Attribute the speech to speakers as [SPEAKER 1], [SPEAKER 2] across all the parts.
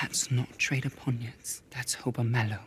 [SPEAKER 1] That's not Trader Ponyets. That's Hober Mallow,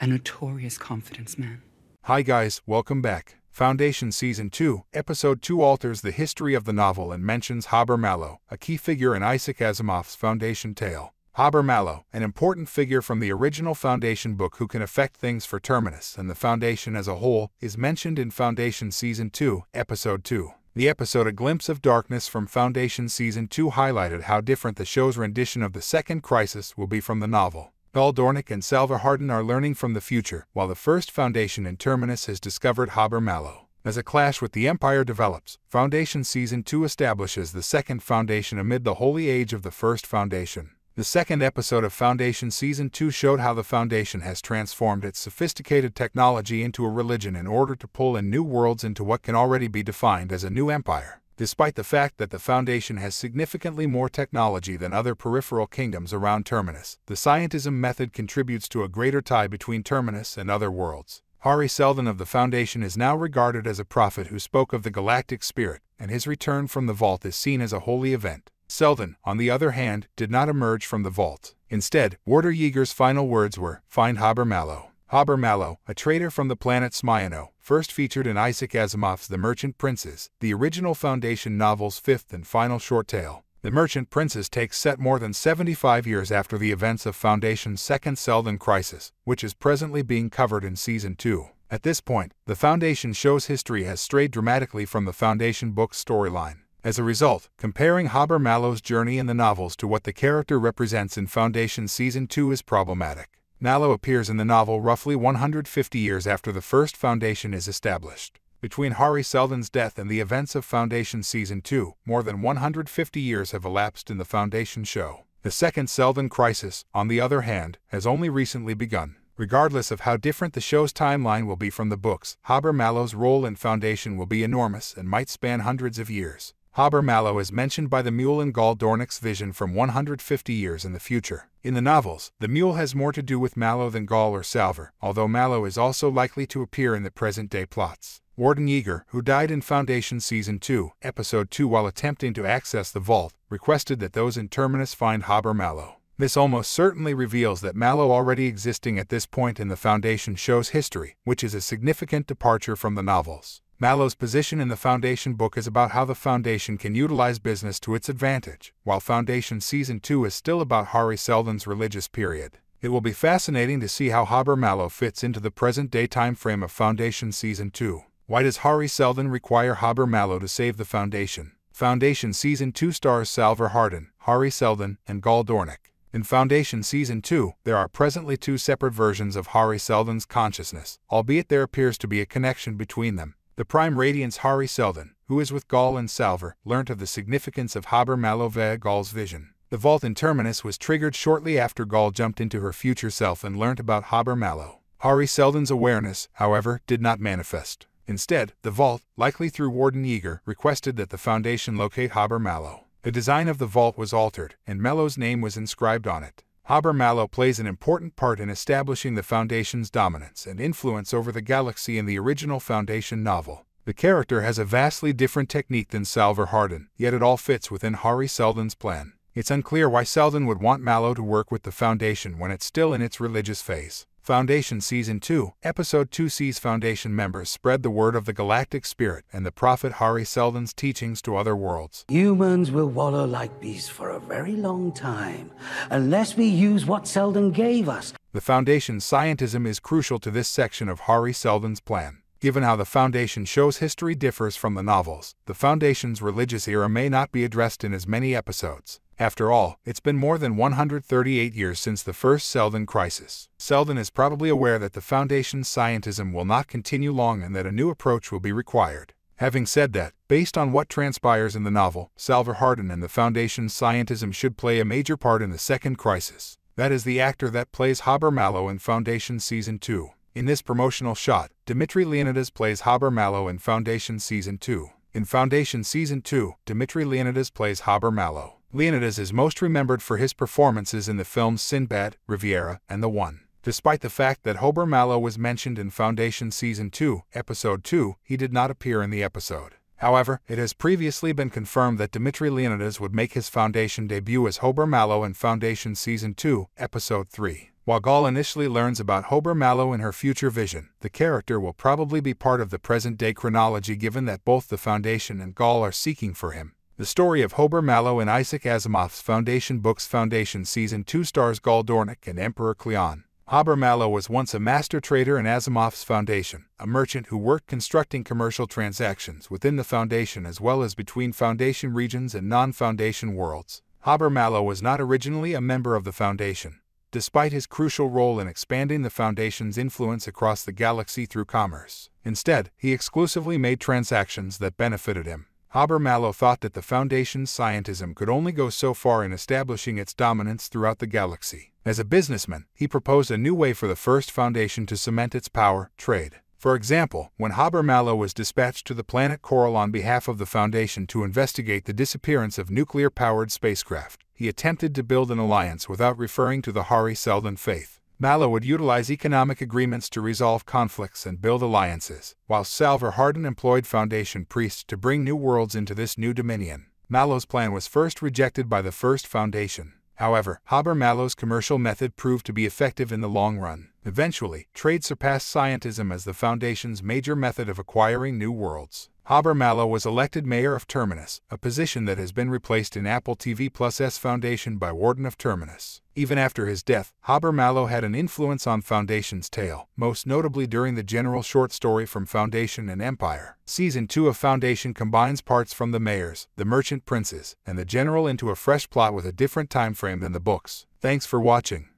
[SPEAKER 1] a notorious confidence man.
[SPEAKER 2] Hi guys, welcome back. Foundation Season 2, Episode 2 alters the history of the novel and mentions Hober Mallow, a key figure in Isaac Asimov's Foundation tale. Hober Mallow, an important figure from the original Foundation book who can affect things for Terminus and the Foundation as a whole, is mentioned in Foundation Season 2, Episode 2. The episode A Glimpse of Darkness from Foundation Season 2 highlighted how different the show's rendition of the second crisis will be from the novel. Gaal Dornick and Salvor Hardin are learning from the future, while the first Foundation in Terminus has discovered Hober Mallow. As a clash with the Empire develops, Foundation Season 2 establishes the second Foundation amid the holy age of the first Foundation. The second episode of Foundation Season 2 showed how the Foundation has transformed its sophisticated technology into a religion in order to pull in new worlds into what can already be defined as a new empire. Despite the fact that the Foundation has significantly more technology than other peripheral kingdoms around Terminus, the scientism method contributes to a greater tie between Terminus and other worlds. Hari Seldon of the Foundation is now regarded as a prophet who spoke of the galactic spirit, and his return from the vault is seen as a holy event. Seldon, on the other hand, did not emerge from the vault. Instead, Warden Yeager's final words were, Find Hober Mallow. Hober Mallow, a trader from the planet Smyrno, first featured in Isaac Asimov's The Merchant Princes, the original Foundation novel's fifth and final short tale. The Merchant Princes takes set more than 75 years after the events of Foundation's second Seldon crisis, which is presently being covered in Season 2. At this point, the Foundation show's history has strayed dramatically from the Foundation book's storyline. As a result, comparing Hober Mallow's journey in the novels to what the character represents in Foundation Season 2 is problematic. Mallow appears in the novel roughly 150 years after the first Foundation is established. Between Hari Seldon's death and the events of Foundation Season 2, more than 150 years have elapsed in the Foundation show. The second Seldon crisis, on the other hand, has only recently begun. Regardless of how different the show's timeline will be from the books, Hober Mallow's role in Foundation will be enormous and might span hundreds of years. Hober Mallow is mentioned by the mule in Gaal Dornick's vision from 150 years in the future. In the novels, the mule has more to do with Mallow than Gaal or Salvor, although Mallow is also likely to appear in the present-day plots. Warden Yeager, who died in Foundation Season 2, Episode 2 while attempting to access the vault, requested that those in Terminus find Hober Mallow. This almost certainly reveals that Mallow already existing at this point in the Foundation show's history, which is a significant departure from the novels. Mallow's position in the Foundation book is about how the Foundation can utilize business to its advantage, while Foundation Season 2 is still about Hari Seldon's religious period. It will be fascinating to see how Hober Mallow fits into the present-day time frame of Foundation Season 2. Why does Hari Seldon require Hober Mallow to save the Foundation? Foundation Season 2 stars Salvor Hardin, Hari Seldon, and Gaal Dornick. In Foundation Season 2, there are presently two separate versions of Hari Seldon's consciousness, albeit there appears to be a connection between them. The Prime Radiance Hari Seldon, who is with Gaal and Salvor, learnt of the significance of Hober Mallow via Gaal's vision. The vault in Terminus was triggered shortly after Gaal jumped into her future self and learnt about Hober Mallow. Hari Seldon's awareness, however, did not manifest. Instead, the vault, likely through Warden Yeager, requested that the Foundation locate Hober Mallow. The design of the vault was altered, and Mallow's name was inscribed on it. Hober Mallow plays an important part in establishing the Foundation's dominance and influence over the galaxy in the original Foundation novel. The character has a vastly different technique than Salvor Hardin, yet it all fits within Hari Seldon's plan. It's unclear why Seldon would want Mallow to work with the Foundation when it's still in its religious phase. Foundation Season 2, Episode 2 sees Foundation members spread the word of the galactic spirit and the prophet Hari Seldon's teachings to other worlds.
[SPEAKER 3] Humans will wallow like beasts for a very long time, unless we use what Seldon gave us.
[SPEAKER 2] The Foundation's scientism is crucial to this section of Hari Seldon's plan. Given how the Foundation show's history differs from the novels, the Foundation's religious era may not be addressed in as many episodes. After all, it's been more than 138 years since the first Seldon crisis. Seldon is probably aware that the Foundation's scientism will not continue long and that a new approach will be required. Having said that, based on what transpires in the novel, Salvor Hardin and the Foundation's scientism should play a major part in the second crisis. That is the actor that plays Hober Mallow in Foundation Season 2. In this promotional shot, Dimitri Leonidas plays Hober Mallow in Foundation Season 2. In Foundation Season 2, Dimitri Leonidas plays Hober Mallow. Leonidas is most remembered for his performances in the films Sinbad, Riviera, and The One. Despite the fact that Hober Mallow was mentioned in Foundation Season 2, Episode 2, he did not appear in the episode. However, it has previously been confirmed that Dimitri Leonidas would make his Foundation debut as Hober Mallow in Foundation Season 2, Episode 3. While Gaal initially learns about Hober Mallow in her future vision, the character will probably be part of the present-day chronology given that both the Foundation and Gaal are seeking for him. The story of Hober Mallow in Isaac Asimov's Foundation Books Foundation Season 2 stars Gaal Dornick and Emperor Cleon. Hober Mallow was once a master trader in Asimov's Foundation, a merchant who worked constructing commercial transactions within the Foundation as well as between Foundation regions and non-Foundation worlds. Hober Mallow was not originally a member of the Foundation, despite his crucial role in expanding the Foundation's influence across the galaxy through commerce. Instead, he exclusively made transactions that benefited him. Hober Mallow thought that the Foundation's scientism could only go so far in establishing its dominance throughout the galaxy. As a businessman, he proposed a new way for the First Foundation to cement its power, trade. For example, when Hober Mallow was dispatched to the planet Korell on behalf of the Foundation to investigate the disappearance of nuclear-powered spacecraft, he attempted to build an alliance without referring to the Hari Seldon faith. Mallow would utilize economic agreements to resolve conflicts and build alliances, while Salvor Hardin employed Foundation priests to bring new worlds into this new dominion. Mallow's plan was first rejected by the First Foundation. However, Hober Mallow's commercial method proved to be effective in the long run. Eventually, trade surpassed scientism as the Foundation's major method of acquiring new worlds. Hober Mallow was elected mayor of Terminus, a position that has been replaced in Apple TV Plus S Foundation by Warden of Terminus. Even after his death, Hober Mallow had an influence on Foundation's tale, most notably during the general short story from Foundation and Empire. Season 2 of Foundation combines parts from the mayors, the merchant princes, and the general into a fresh plot with a different time frame than the books. Thanks for watching.